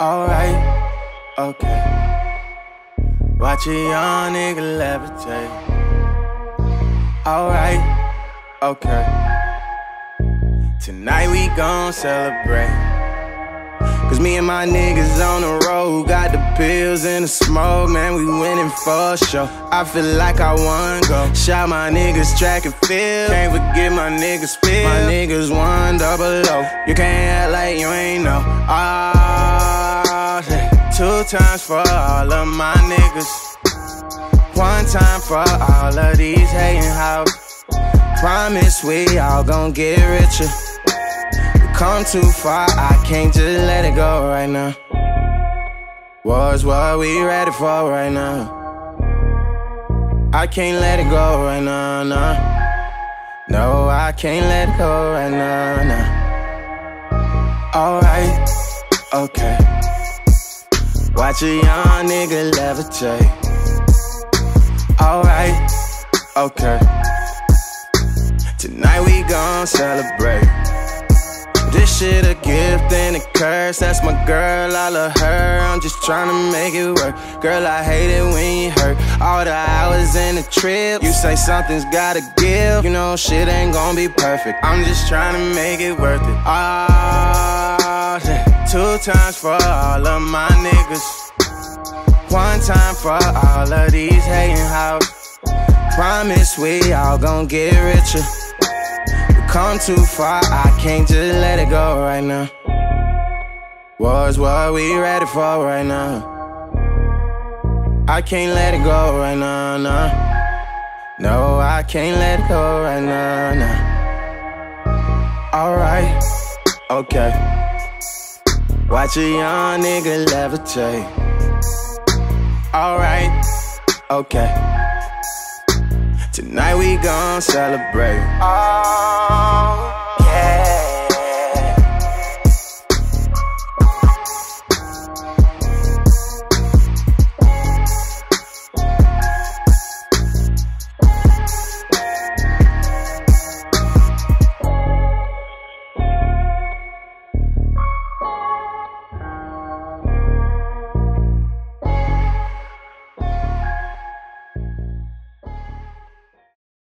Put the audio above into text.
Alright, okay. Watch a young nigga levitate. Alright, okay. Tonight we gon' celebrate. Cause me and my niggas on the road got the pills and the smoke, man. We winning for sure. I feel like I won go. Shout my niggas track and field. Can't forget my niggas spill. My niggas one double O. You can't act like you ain't know. Ah, two times for all of my niggas. One time for all of these hating hoes. Promise we all gon' get richer We come too far, I can't just let it go right now. What's what we ready for right now? I can't let it go right now, no. No, I can't let it go right now, no. Alright, okay. Watch a young nigga levitate. Alright, okay. Tonight we gon' celebrate. This shit a gift and a curse. That's my girl, I love her. I'm just trying to make it work. Girl, I hate it when you hurt. All the hours in the trip. You say something's gotta give. You know shit ain't gonna be perfect. I'm just trying to make it worth it. Ah, times for all of my niggas. One time for all of these hating hoes. Promise we all gon' get richer We come too far, I can't just let it go right now. What's what we ready for right now? I can't let it go right now, no. No, I can't let it go right now, no. Alright, okay. Watch a young nigga levitate. Alright, okay. Tonight we gon' celebrate. Oh.